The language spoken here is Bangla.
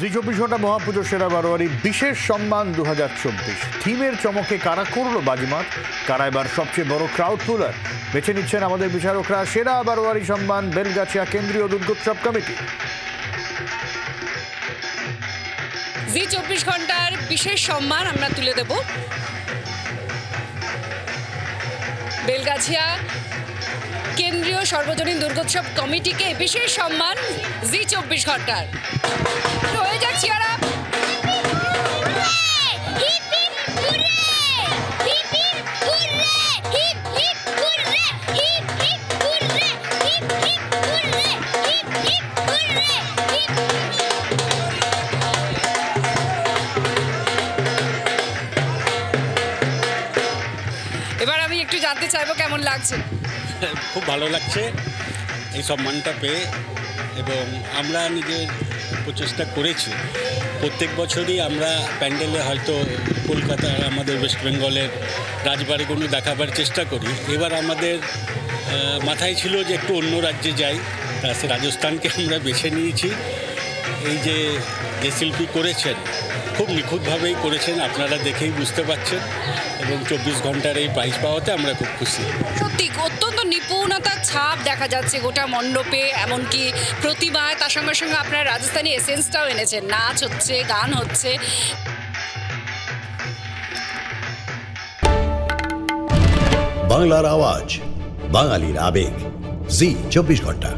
জি চব্বিশ ঘণ্টা মহাপুজো সেরা বারোয়ারির বিশেষ সম্মান দু হাজার চব্বিশ। থিমের চমকে কারা করল বাজিমাত? কারা এবার সবচেয়ে বড় ক্রাউড পুলার বেছে নিচ্ছেন আমাদের বিচারকরা সেরা বারোয়ারি সম্মান বেলগাছিয়া কেন্দ্রীয় দুর্গোৎসব কমিটি। জি চব্বিশ ঘণ্টার বিশেষ সম্মান আমরা তুলে দেব। বেলগাছিয়া কেন্দ্রীয় সর্বজনীন দুর্গোৎসব কমিটিকে বিশেষ সম্মান, জি চব্বিশ ঘণ্টার। হয়ে হিপ এবার আমি একটু জানতে চাইব কেমন লাগছে। খুব ভালো লাগছে এই সম্মানটা পেয়ে এবং আমরা নিজের প্রচেষ্টা করেছি। প্রত্যেক বছরই আমরা প্যান্ডেলে হয়তো কলকাতার, আমাদের ওয়েস্ট বেঙ্গলের, রাজবাড়িগুলো দেখাবার চেষ্টা করি। এবার আমাদের মাথায় ছিল যে একটু অন্য রাজ্যে যাই, তা সে রাজস্থানকে আমরা বেছে নিয়েছি। এই যে যে শিল্পী করেছেন খুব নিখুঁতভাবেই করেছেন আপনারা দেখেই বুঝতে পারছেন এবং চব্বিশ ঘণ্টার এই প্রাইজ পাওয়াতে আমরা খুব খুশি। সত্যি অত্যন্ত নিপুণতার ছাপ দেখা যাচ্ছে গোটা মণ্ডপে এমনকি প্রতিমায় তার সঙ্গে সঙ্গে আপনার রাজস্থানী এসেন্সটাও এনেছেন। নাচ হচ্ছে গান হচ্ছে। বাংলার আওয়াজ বাঙালির আবেগ। জি চব্বিশ ঘণ্টা।